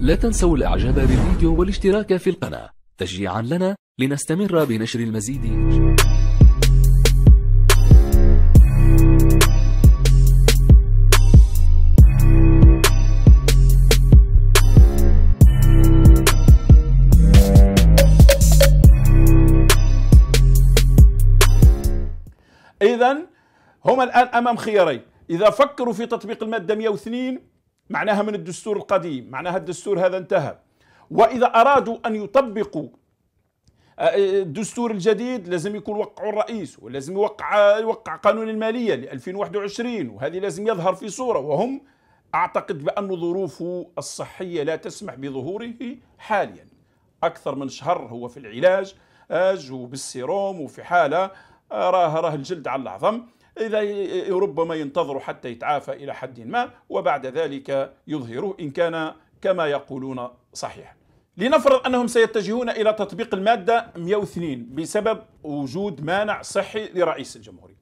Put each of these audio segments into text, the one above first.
لا تنسوا الإعجاب بالفيديو والاشتراك في القناة. تشجيعا لنا لنستمر بنشر المزيد. إذا هم الآن أمام خيارين إذا فكروا في تطبيق المادة 102 معناها من الدستور القديم معناها الدستور هذا انتهى. وإذا أرادوا أن يطبقوا آه، الدستور الجديد لازم يكون وقعوا الرئيس ولازم يوقع يوقع قانون المالية ل 2021 وهذه لازم يظهر في صورة وهم أعتقد بأن ظروفه الصحية لا تسمح بظهوره حاليا. أكثر من شهر هو في العلاج وبالسيروم وفي حالة راه راه الجلد على العظم. إذا ربما ينتظر حتى يتعافى إلى حد ما وبعد ذلك يظهره إن كان كما يقولون صحيح. لنفرض أنهم سيتجهون إلى تطبيق المادة 102 بسبب وجود مانع صحي لرئيس الجمهورية.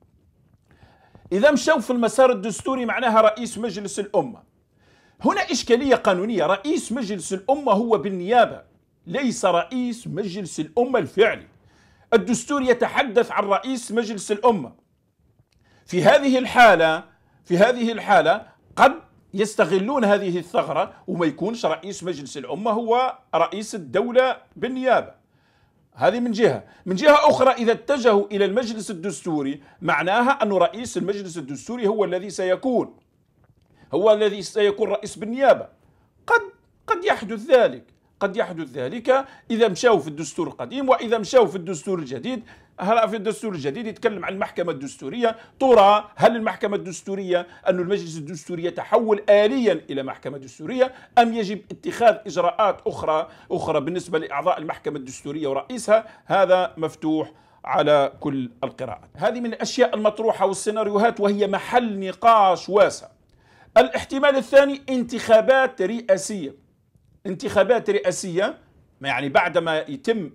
إذا مشوا في المسار الدستوري معناها رئيس مجلس الأمة. هنا إشكالية قانونية. رئيس مجلس الأمة هو بالنيابة ليس رئيس مجلس الأمة الفعلي. الدستور يتحدث عن رئيس مجلس الأمة. في هذه الحالة في هذه الحالة قد يستغلون هذه الثغرة وما يكونش رئيس مجلس الأمة هو رئيس الدولة بالنيابة. هذه من جهة. من جهة أخرى إذا اتجهوا إلى المجلس الدستوري معناها أن رئيس المجلس الدستوري هو الذي سيكون. هو الذي سيكون رئيس بالنيابة. قد قد يحدث ذلك. قد يحدث ذلك إذا مشاو في الدستور القديم وإذا مشاو في الدستور الجديد. هلا في الدستور الجديد يتكلم عن المحكمة الدستورية؟ ترى هل المحكمة الدستورية أن المجلس الدستوري يتحول آليا إلى محكمة دستورية أم يجب اتخاذ إجراءات أخرى أخرى بالنسبة لأعضاء المحكمة الدستورية ورئيسها؟ هذا مفتوح على كل القراءات. هذه من الأشياء المطروحة والسيناريوهات وهي محل نقاش واسع. الاحتمال الثاني انتخابات رئاسية. انتخابات رئاسية يعني بعدما يتم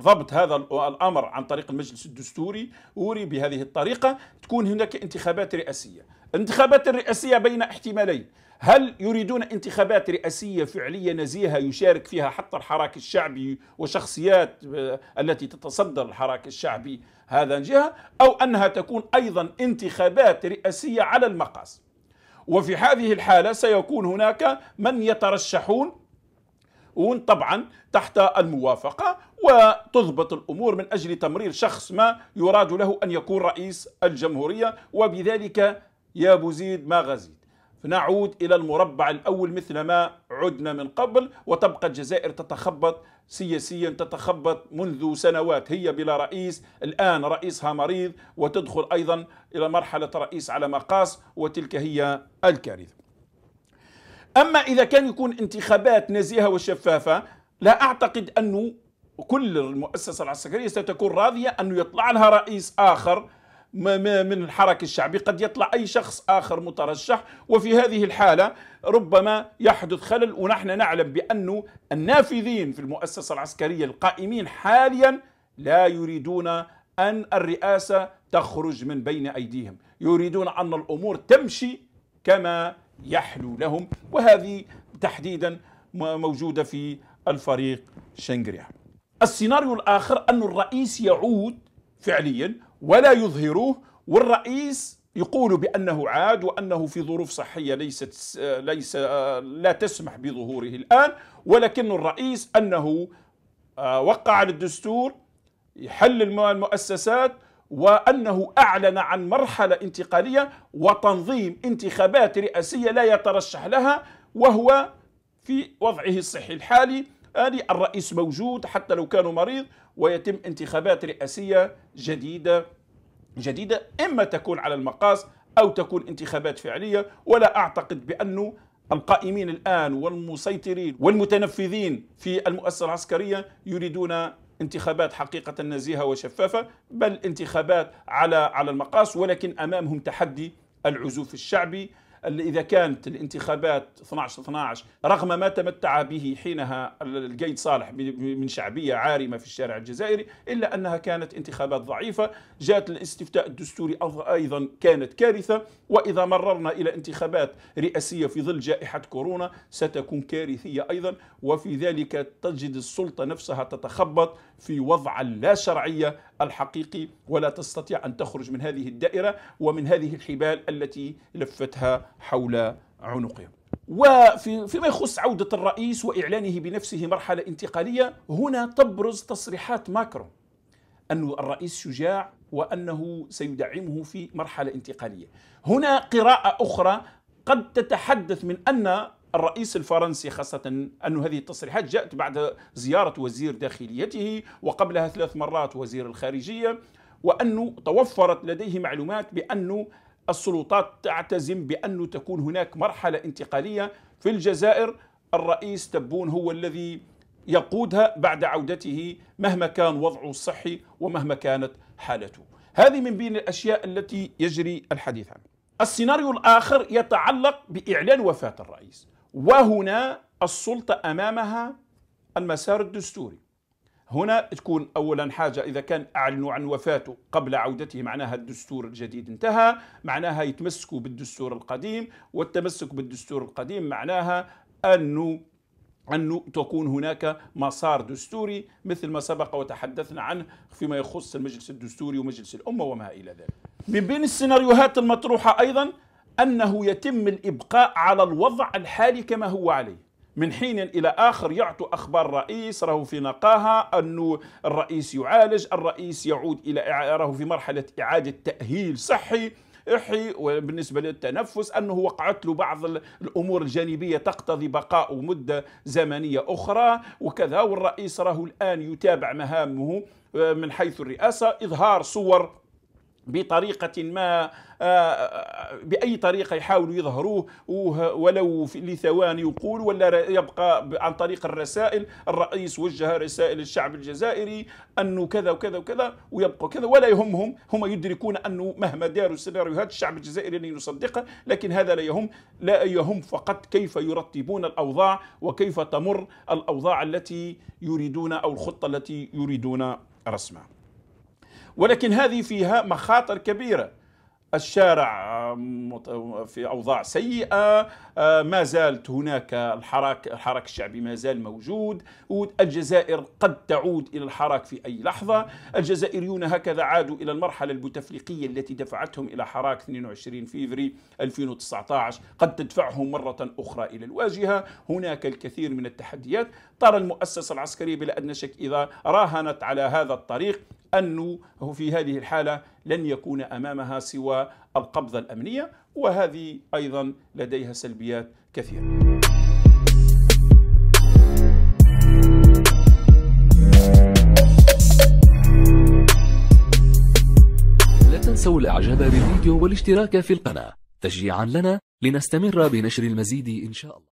ضبط هذا الأمر عن طريق المجلس الدستوري وري بهذه الطريقة تكون هناك انتخابات رئاسية. الانتخابات الرئاسية بين احتمالين، هل يريدون انتخابات رئاسية فعلية نزيهة يشارك فيها حتى الحراك الشعبي وشخصيات آه، التي تتصدر الحراك الشعبي هذا جهة أو أنها تكون أيضا انتخابات رئاسية على المقاس. وفي هذه الحالة سيكون هناك من يترشحون طبعا تحت الموافقة وتضبط الأمور من أجل تمرير شخص ما يراد له أن يكون رئيس الجمهورية. وبذلك يا بوزيد ما غزيد فنعود إلى المربع الأول مثل ما عدنا من قبل وتبقى الجزائر تتخبط سياسيا تتخبط منذ سنوات. هي بلا رئيس الآن رئيسها مريض وتدخل أيضا إلى مرحلة رئيس على مقاس وتلك هي الكارثة. أما إذا كان يكون انتخابات نزيهة وشفافة لا أعتقد أنه كل المؤسسة العسكرية ستكون راضية أنه يطلع لها رئيس آخر من الحركة الشعبي قد يطلع أي شخص آخر مترشح. وفي هذه الحالة ربما يحدث خلل ونحن نعلم بأن النافذين في المؤسسة العسكرية القائمين حاليا لا يريدون أن الرئاسة تخرج من بين أيديهم. يريدون أن الأمور تمشي كما يحلو لهم وهذه تحديدا موجودة في الفريق شنغريا. السيناريو الآخر أن الرئيس يعود فعليا ولا يظهروه والرئيس يقول بأنه عاد وأنه في ظروف صحية ليست ليس لا تسمح بظهوره الآن ولكن الرئيس أنه آه، وقع على الدستور يحل المؤسسات وأنه أعلن عن مرحلة انتقالية وتنظيم انتخابات رئاسية لا يترشح لها وهو في وضعه الصحي الحالي. آلي الرئيس موجود حتى لو كان مريض ويتم انتخابات رئاسية جديدة جديدة إما تكون على المقاس أو تكون انتخابات فعلية. ولا أعتقد بأنه القائمين الآن والمسيطرين والمتنفذين في المؤسسة العسكرية يريدون انتخابات حقيقة نزيهة وشفافة بل انتخابات على على المقاس ولكن أمامهم تحدي العزوف الشعبي إذا كانت الانتخابات 12 12 رغم ما تمتع به حينها القيد صالح من شعبية عارمة في الشارع الجزائري إلا أنها كانت انتخابات ضعيفة جاءت الاستفتاء الدستوري أيضا كانت كارثة وإذا مررنا إلى انتخابات رئاسية في ظل جائحة كورونا ستكون كارثية أيضا وفي ذلك تجد السلطة نفسها تتخبط في وضع اللا شرعية الحقيقي ولا تستطيع أن تخرج من هذه الدائرة ومن هذه الحبال التي لفتها حول عنقهم وفي فيما يخص عودة الرئيس وإعلانه بنفسه مرحلة انتقالية هنا تبرز تصريحات ماكرون أن الرئيس شجاع وأنه سيدعمه في مرحلة انتقالية. هنا قراءة أخرى قد تتحدث من أن الرئيس الفرنسي خاصة أن هذه التصريحات جاءت بعد زيارة وزير داخليته وقبلها ثلاث مرات وزير الخارجية وأنه توفرت لديه معلومات بأن السلطات تعتزم بأن تكون هناك مرحلة انتقالية في الجزائر. الرئيس تبون هو الذي يقودها بعد عودته مهما كان وضعه الصحي ومهما كانت حالته. هذه من بين الأشياء التي يجري الحديث عنها. السيناريو الآخر يتعلق بإعلان وفاة الرئيس. وهنا السلطة أمامها المسار الدستوري. هنا تكون أولا حاجة إذا كان أعلنوا عن وفاته قبل عودته معناها الدستور الجديد انتهى معناها يتمسكوا بالدستور القديم والتمسك بالدستور القديم معناها أنه أن تكون هناك مسار دستوري مثل ما سبق وتحدثنا عنه فيما يخص المجلس الدستوري ومجلس الأمة وما إلى ذلك. من بين السيناريوهات المطروحة أيضا أنه يتم الإبقاء على الوضع الحالي كما هو عليه. من حين إلى آخر يعطوا أخبار الرئيس راهو في نقاهة أنه الرئيس يعالج الرئيس يعود إلى راهو في مرحلة إعادة تأهيل صحي إحي وبالنسبة للتنفس أنه وقعت له بعض الأمور الجانبية تقتضي بقاء مدة زمنية أخرى وكذا والرئيس راهو الآن يتابع مهامه آه، من حيث الرئاسة إظهار صور بطريقة ما آه، آه، بأي طريقة يحاولوا يظهروه ولو لثواني يقول ولا يبقى عن طريق الرسائل الرئيس وجه رسائل للشعب الجزائري أنه كذا وكذا وكذا ويبقى كذا ولا يهمهم هم يدركون أنه مهما داروا سيناريوهات الشعب الجزائري لن يصدقها لكن هذا لا يهم لا يهم فقط كيف يرتبون الأوضاع وكيف تمر الأوضاع التي يريدون أو الخطة التي يريدون رسمها. ولكن هذه فيها مخاطر كبيرة. الشارع في أوضاع سيئة آه، ما زالت هناك الحراك الحراك الشعبي ما زال موجود. الجزائر قد تعود إلى الحراك في أي لحظة. الجزائريون هكذا عادوا إلى المرحلة البوتفليقية التي دفعتهم إلى حراك 22 فيفري 2019 قد تدفعهم مرة أخرى إلى الواجهة. هناك الكثير من التحديات. ترى المؤسسة العسكرية بلا أدنى شك إذا راهنت على هذا الطريق. أنه في هذه الحالة لن يكون أمامها سوى القبضة الأمنية وهذه أيضا لديها سلبيات كثيرة. لا تنسوا الإعجاب بالفيديو والاشتراك في القناة. تشجيعا لنا لنستمر بنشر المزيد إن شاء الله.